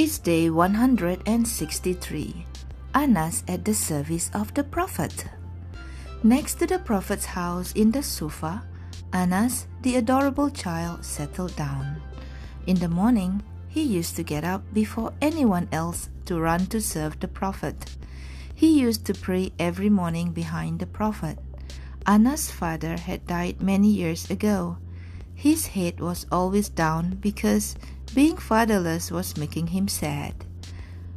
It's day 163. Anas at the service of the Prophet. Next to the Prophet's house in the Sufa, Anas, the adorable child, settled down. In the morning, he used to get up before anyone else to run to serve the Prophet. He used to pray every morning behind the Prophet. Anas' father had died many years ago. His head was always down because being fatherless was making him sad.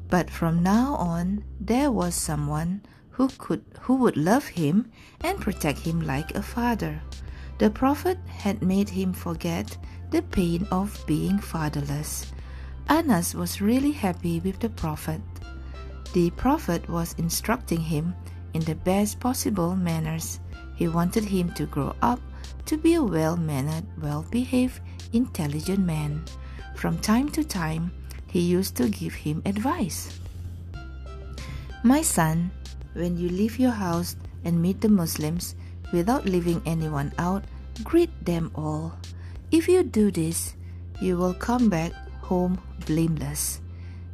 But from now on, there was someone who could who would love him and protect him like a father. The prophet had made him forget the pain of being fatherless. Anas was really happy with the prophet. The prophet was instructing him in the best possible manners. He wanted him to grow up to be a well mannered, well behaved, intelligent man. From time to time, he used to give him advice. My son, when you leave your house and meet the Muslims without leaving anyone out, greet them all. If you do this, you will come back home blameless.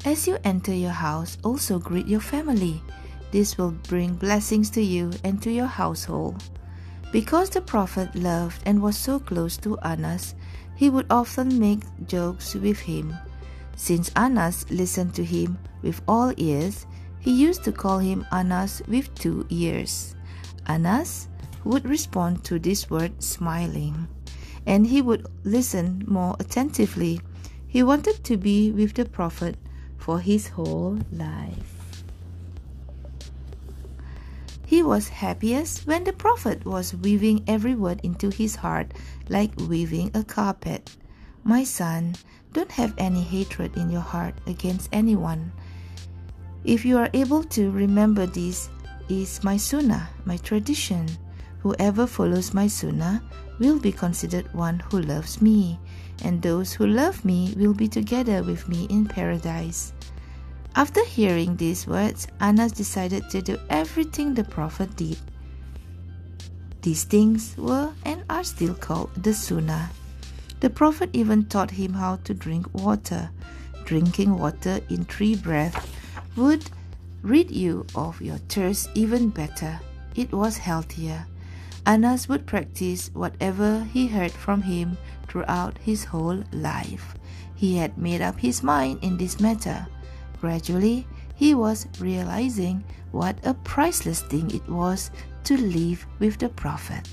As you enter your house, also greet your family. This will bring blessings to you and to your household. Because the Prophet loved and was so close to Anas, he would often make jokes with him. Since Anas listened to him with all ears, he used to call him Anas with two ears. Anas would respond to this word smiling, and he would listen more attentively. He wanted to be with the Prophet for his whole life. He was happiest when the Prophet was weaving every word into his heart like weaving a carpet. My son, don't have any hatred in your heart against anyone. If you are able to remember this is my sunnah, my tradition. Whoever follows my sunnah will be considered one who loves me, and those who love me will be together with me in paradise. After hearing these words, Anas decided to do everything the Prophet did. These things were and are still called the Sunnah. The Prophet even taught him how to drink water. Drinking water in three breaths would rid you of your thirst even better. It was healthier. Anas would practice whatever he heard from him throughout his whole life. He had made up his mind in this matter. Gradually, he was realizing what a priceless thing it was to live with the Prophet.